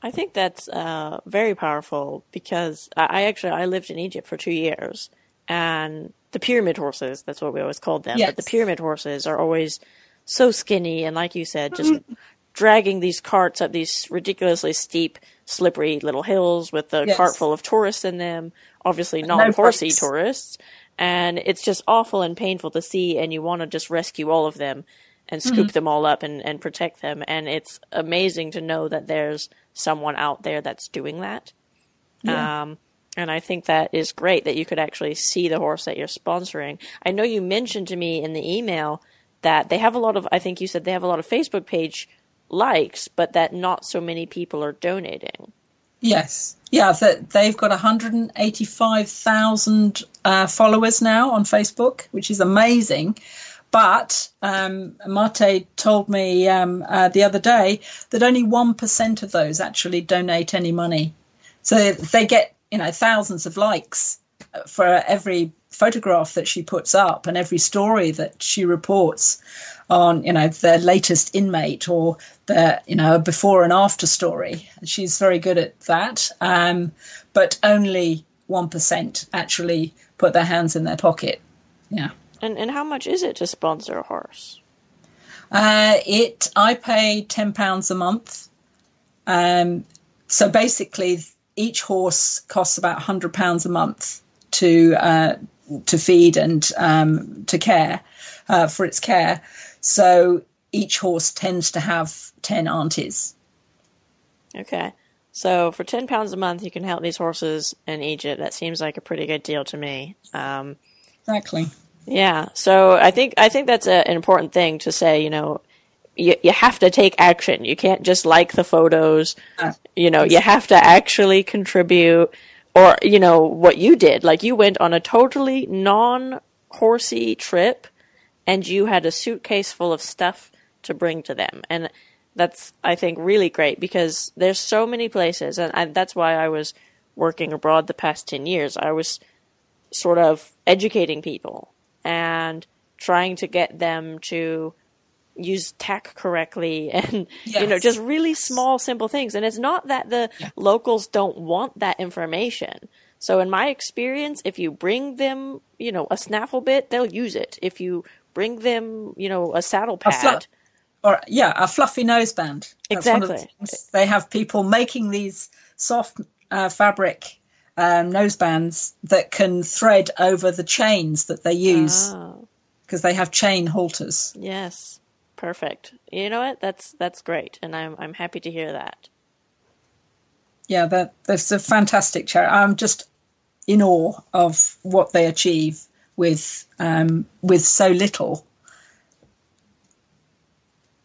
I think that's uh, very powerful because I, actually i lived in egypt for two years. And the pyramid horses that's what we always called them. Yes. but the pyramid horses are always so skinny and like you said just dragging these carts up these ridiculously steep, slippery little hills with a yes. cart full of tourists in them. Obviously, not no horsey tourists. And it's just awful and painful to see, and you want to just rescue all of them and scoop mm-hmm. them all up and, and protect them. And it's amazing to know that there's someone out there that's doing that. Yeah. Um, and I think that is great that you could actually see the horse that you're sponsoring. I know you mentioned to me in the email that they have a lot of, I think you said they have a lot of Facebook page likes, but that not so many people are donating. Yes. Yeah, they've got 185,000 uh, followers now on Facebook, which is amazing. But um, Marte told me um, uh, the other day that only 1% of those actually donate any money. So they get, you know, thousands of likes for every photograph that she puts up and every story that she reports on you know the latest inmate or the you know before and after story she's very good at that um, but only 1% actually put their hands in their pocket yeah And and how much is it to sponsor a horse? Uh, it I pay ten pounds a month. Um, so basically, each horse costs about hundred pounds a month to uh, to feed and um, to care uh, for its care. So each horse tends to have ten aunties. Okay. So for ten pounds a month, you can help these horses in Egypt. That seems like a pretty good deal to me. Um, Exactly. yeah. So I think I think that's a, an important thing to say. You know, you you have to take action. You can't just like the photos. Uh, You know, you have to actually contribute. Or you know what you did. Like you went on a totally non horsey trip, and you had a suitcase full of stuff to bring to them. And that's I think really great because there's so many places, and I, that's why I was working abroad the past ten years. I was sort of educating people and trying to get them to use tech correctly and you know just really small simple things and it's not that the locals don't want that information so in my experience if you bring them you know a snaffle bit they'll use it if you bring them you know a saddle A pad or yeah, a fluffy noseband. That's of the Exactly. They have people making these soft uh, fabric um, nosebands that can thread over the chains that they use oh. because they have chain halters. Yes, perfect. You know what? That's that's great, and I'm I'm happy to hear that. Yeah, that that's a fantastic charity. I'm just in awe of what they achieve with um, with so little.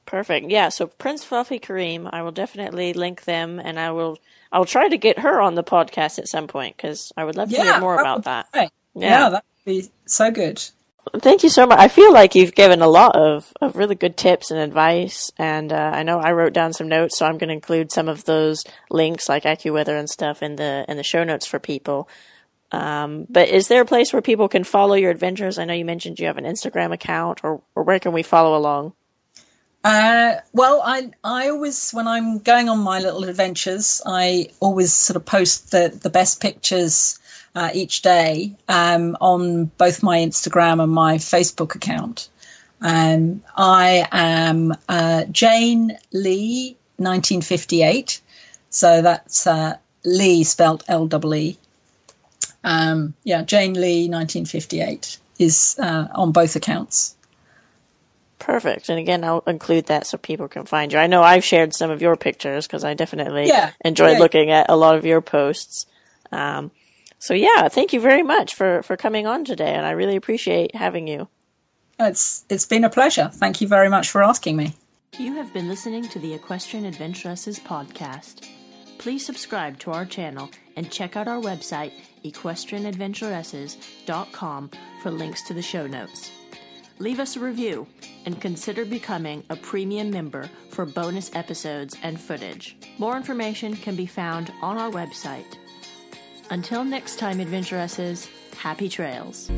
Perfect. Yeah. So Prince Fluffy Kareem, I will definitely link them, and I will I'll try to get her on the podcast at some point because I would love to hear more about that. Yeah. Yeah. that would be so good. Thank you so much. I feel like you've given a lot of, of really good tips and advice, and uh, I know I wrote down some notes, so I'm going to include some of those links, like AccuWeather and stuff, in the in the show notes for people. Um, but is there a place where people can follow your adventures? I know you mentioned you have an Instagram account, or, or where can we follow along? Uh, well, I I always when I'm going on my little adventures, I always sort of post the the best pictures uh, each day um, on both my Instagram and my Facebook account. Um, I am uh, Jane Lee, 1958. So that's uh, Lee spelt L E E. Um, yeah, Jane Lee, 1958 is uh, on both accounts. Perfect. And again, I'll include that so people can find you. I know I've shared some of your pictures because I definitely Yeah. enjoyed Yeah. looking at a lot of your posts. Um, so yeah, thank you very much for, for coming on today, and I really appreciate having you. It's it's been a pleasure. Thank you very much for asking me. You have been listening to the Equestrian Adventuresses podcast. Please subscribe to our channel and check out our website, equestrianadventuresses.com, for links to the show notes. Leave us a review and consider becoming a premium member for bonus episodes and footage. More information can be found on our website. Until next time, Adventuresses, happy trails.